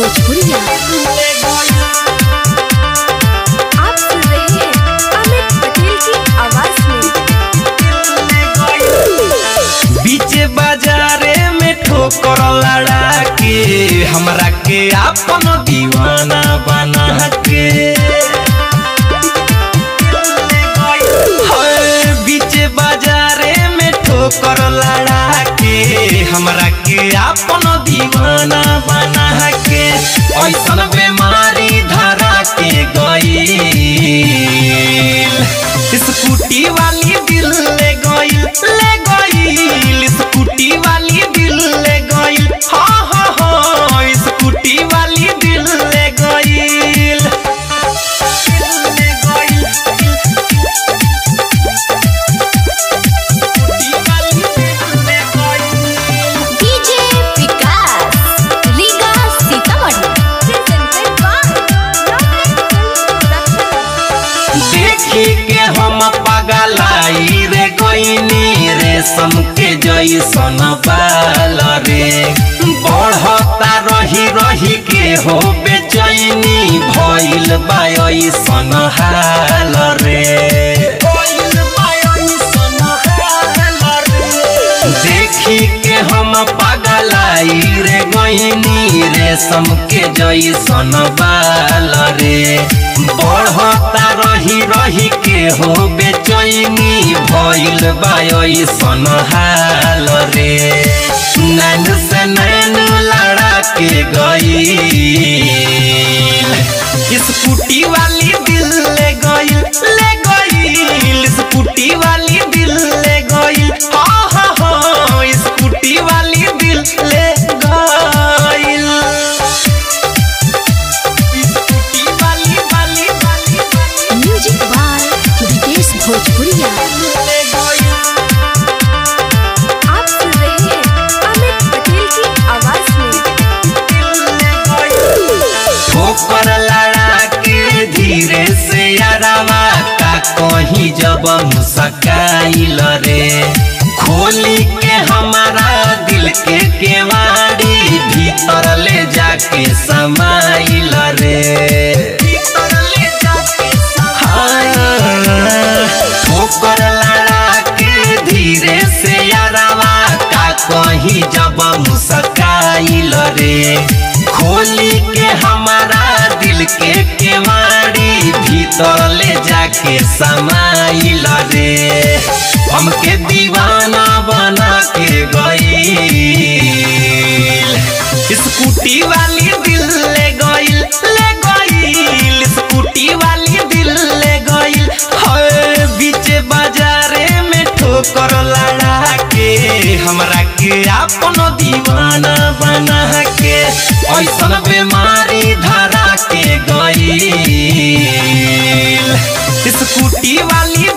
भोजपुरिया। आप सुन रहे अमित पटेल की आवाज़ में। बीच बाजारे में ठोकर लड़ा के हमरा के अपन दीवाना बना के बीच बाजारे में ठोकर लड़ा के हमरा के अपन दीवाना बना स्कूटी वाली दिल देखी के हम पगलाई रे गईनी रेशम के जैसन बाल रे। बढ़ता रही रही के हो बेचैनी भइल बा हाल रे। देखी के हम पगलाई रे गईनी रेशम के जैसन बाल रे। बढ़ता रही रही के हो बेचैनी भइल बा ऐसन हाल रे। कहीं जब मुस्काइल रे। खोली के हमारा दिल के केवाड़ी भीतर ले जाके समाइल रे। हाँ, ठोकर लड़ा के धीरे से का कहीं जब मुस्काइल रे। खोली के हमारा दिल के केवाड़ी भीतर जाके समाइल रे हमके दीवाना बना के गई स्कूटी वाली दिल ले गईल ले गईल स्कूटी वाली दिल ले गईल है बीच बाजारे में ठोकर लड़ा के हमरा के अपन दीवाना बना के ऐसा बीमारी धरा के गईल स्कूटी वाली